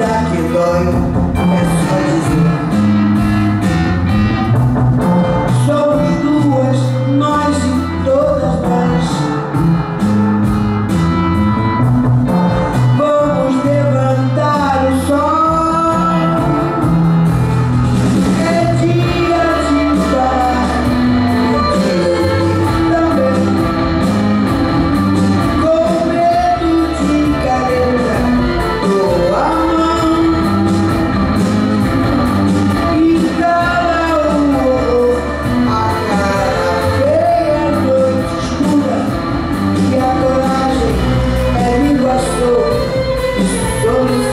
que fingir que Oh.